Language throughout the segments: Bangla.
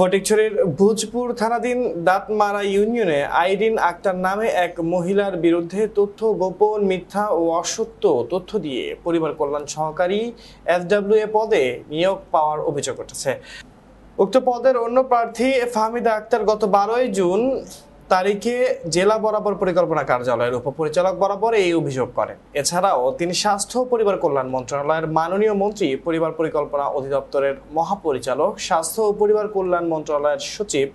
ফটিকছড়ির ভোজপুর থানাধীন দাঁতমারা ইউনিয়নে আইরিন আক্তার নামে এক মহিলার বিরুদ্ধে তথ্য, গোপন মিথ্যা ও অসত্য তথ্য দিয়ে পরিবার কল্যাণ সহকারী এসডব্লিউ পদে নিয়োগ পাওয়ার অভিযোগ উঠেছে। উক্ত পদের অন্য প্রার্থী ফাহমিদা আক্তার গত বারোই জুন তারিখে জেলা বরাবর পরিকল্পনা কার্যালয়ের উপপরিচালক বরাবর এই অভিযোগ করেন। এছাড়াও তিনি স্বাস্থ্য ও পরিবার কল্যাণ মন্ত্রণালয়ের মাননীয় মন্ত্রী, পরিবার পরিকল্পনা অধিদপ্তরের মহাপরিচালক, স্বাস্থ্য ও পরিবার কল্যাণ মন্ত্রণালয়ের সচিব,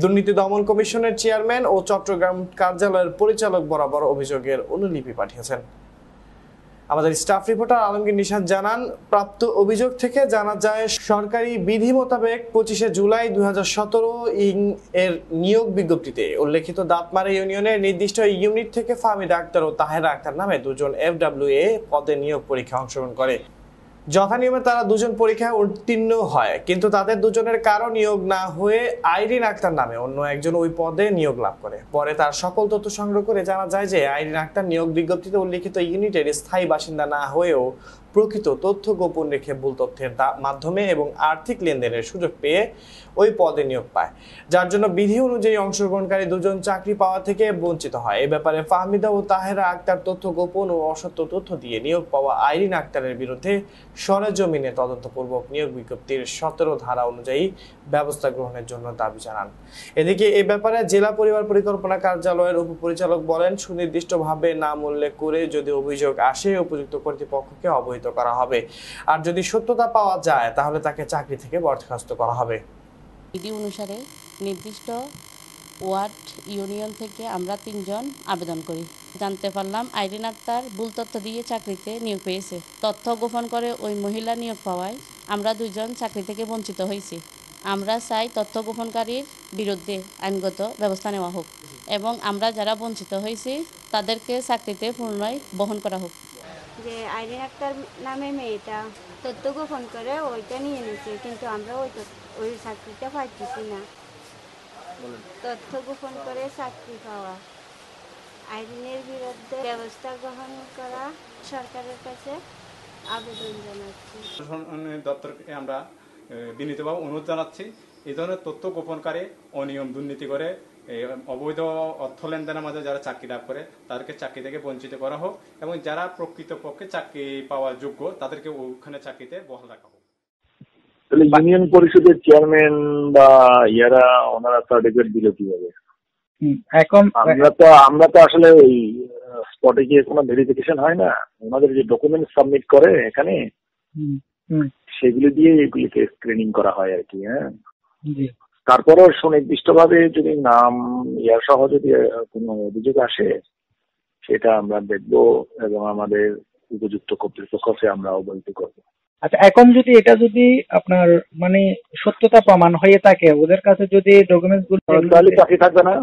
দুর্নীতি দমন কমিশনের চেয়ারম্যান ও চট্টগ্রাম কার্যালয়ের পরিচালক বরাবর অভিযোগের অনুলিপি পাঠিয়েছেন। আমাদের স্টাফ রিপোর্টার আলমগীর নিশাদ জানান, প্রাপ্ত অভিযোগ থেকে জানা যায়, সরকারি বিধি মোতাবেক পঁচিশে জুলাই দুই হাজার সতেরো ইং এর নিয়োগ বিজ্ঞপ্তিতে উল্লেখিত দাঁতমারা ইউনিয়নের নির্দিষ্ট ইউনিট থেকে ফাহমিদা আক্তার ও তাহেরা আক্তার নামে দুজন এফডাব্লিউ এ পদে নিয়োগ পরীক্ষা অংশগ্রহণ করে। যথানিয়মে তারা দুজন পরীক্ষায় উত্তীর্ণ হয়, কিন্তু তাদের দুজনের কারও নিয়োগ না হয়ে আইরিন আক্তার নামে অন্য একজন ওই পদে নিয়োগ লাভ করে। পরে তার সকল তথ্য সংগ্রহ করে জানা যায় যে আইরিন আক্তার নিয়োগ বিজ্ঞপ্তিতে উল্লিখিত ইউনিটের স্থায়ী বাসিন্দা না হয়েও প্রকৃত তথ্য গোপন রেখে ভুল তথ্যের মাধ্যমে এবং আর্থিক লেনদেনের সুযোগ পেয়ে ওই পদে নিয়োগ পায়। যার জন্য বিধি অনুযায়ী অংশগ্রহণকারী দুজন চাকরি পাওয়া থেকে বঞ্চিত হয়। এ ব্যাপারে ফাহমিদা ও তাহেরা আক্তার তথ্য গোপন ও অসত্য তথ্য দিয়ে নিয়োগ পাওয়া আইরিন আক্তারের বিরুদ্ধে সরেজমিনে তদন্তপূর্বক নিয়োগ বিজ্ঞপ্তির সতেরো ধারা অনুযায়ী ব্যবস্থা গ্রহণের জন্য দাবি জানান। এদিকে এ ব্যাপারে জেলা পরিবার পরিকল্পনা কার্যালয়ের উপপরিচালক বলেন, সুনির্দিষ্টভাবে নাম উল্লেখ করে যদি অভিযোগ আসে, উপযুক্ত কর্তৃপক্ষকে অবহিত করা হবে। আর যদি সত্যতা পাওয়া যায়, তাহলে তাকে চাকরি থেকে বরখাস্ত করা হবে। বিধি অনুসারে নির্দিষ্ট ওয়ার্ড ইউনিয়ন থেকে আমরা তিনজন আবেদন করি। জানতে পারলাম, আইরিন আক্তার ভুল তথ্য দিয়ে চাকরিতে নিয়োগ পেয়েছে। তথ্য গোপন করে ওই মহিলা নিয়োগ পাওয়ায় আমরা দুজন চাকরি থেকে বঞ্চিত হয়েছি। আমরা চাই তথ্য গোপনকারীর বিরুদ্ধে আইনগত ব্যবস্থা নেওয়া হোক এবং আমরা যারা বঞ্চিত হয়েছি, তাদেরকে চাকরিতে পুনরায় বহন করা হোক। যে আইরিন আক্তার নামে মেয়েটা তথ্য গোপন করে ওইটা নিয়ে নিছে কিন্তু আমরা ওই ওই চাকরিটা পাইতেছি না। তথ্য গোপন করে চাকরি পাওয়া। আইরিনের বিরুদ্ধে ব্যবস্থা গ্রহণ করা সরকারের কাছে আবেদন জানাচ্ছি। দপ্তরকে আমরা বিনীতভাবে অনুরোধ জানাচ্ছি এই ধরনের তথ্য গোপনকারী অনিয়ম দুর্নীতি করে এ, অবৈধ অর্থ লেনদেনের মাঝে যারা চাকরি লাভ করে তাদেরকে চাকরি থেকে বঞ্চিত করা হোক এবং যারা প্রকৃতপক্ষে চাকরি পাওয়ার যোগ্য তাদেরকে ওখানে চাকরিতে বহাল রাখা হোক। তাহলে ইউনিয়ন পরিষদের চেয়ারম্যান বা ইয়ারা ওনারা সার্টিফিকেট দিল কীভাবে? এখন আমরা তো আমরা তো আসলে ওই স্পটে গিয়ে কোনো ভেরিফিকেশন হয় না। ওনাদের যে ডকুমেন্ট সাবমিট করে এখানে হুম, হুম, সেগুলো দিয়ে এগুলিকে স্ক্রিনিং করা হয় আর কি হ্যাঁ? জি। তারপরও সুনির্দিষ্টভাবে যদি নাম ইয়ার সহ যদি কোনো অভিযোগ আসে সেটা আমরা দেখব এবং আমাদের উপযুক্ত কর্তৃপক্ষকে আমরা অবহিত করব। আচ্ছা এখন যদি এটা যদি আপনার মানে সত্যতা প্রমাণ হয়ে থাকে ওদের কাছে যদি ডকুমেন্টসগুলো তাহলে চাকরি থাকবে না?